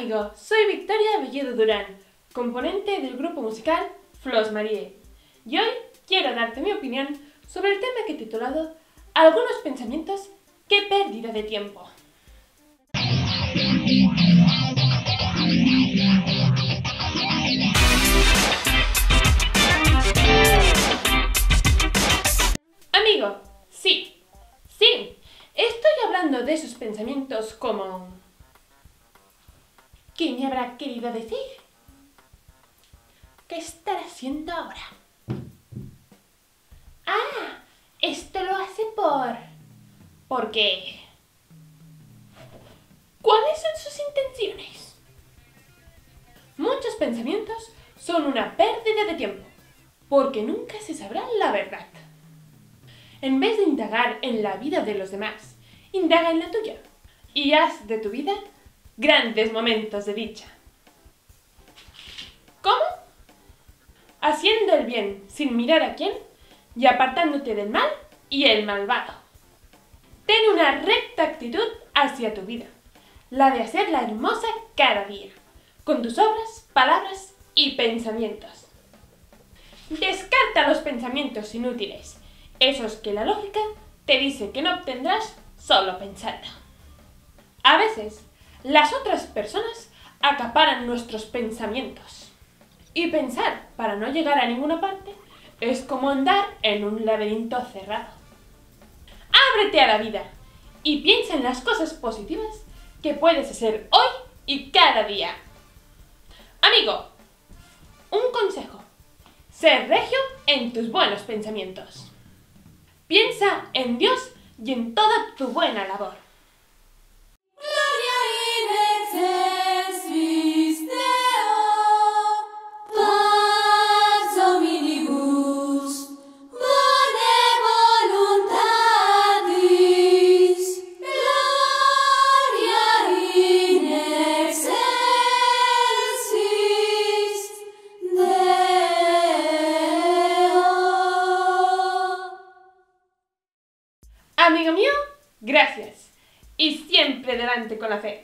amigo, soy Victoria Belledo Durán, componente del grupo musical Flos Marie. Y hoy quiero darte mi opinión sobre el tema que he titulado Algunos pensamientos que pérdida de tiempo. Amigo, sí, sí, estoy hablando de esos pensamientos como... ¿Qué me habrá querido decir? ¿Qué estará haciendo ahora? Ah, esto lo hace por... ¿Por qué? ¿Cuáles son sus intenciones? Muchos pensamientos son una pérdida de tiempo, porque nunca se sabrá la verdad. En vez de indagar en la vida de los demás, indaga en la tuya y haz de tu vida grandes momentos de dicha. ¿Cómo? Haciendo el bien sin mirar a quién y apartándote del mal y el malvado. Ten una recta actitud hacia tu vida, la de hacerla hermosa cada día, con tus obras, palabras y pensamientos. Descarta los pensamientos inútiles, esos que la lógica te dice que no obtendrás solo pensando. A veces, las otras personas acaparan nuestros pensamientos. Y pensar para no llegar a ninguna parte es como andar en un laberinto cerrado. Ábrete a la vida y piensa en las cosas positivas que puedes hacer hoy y cada día. Amigo, un consejo. Sé regio en tus buenos pensamientos. Piensa en Dios y en toda tu buena labor. Amigo mío, gracias. Y siempre delante con la fe.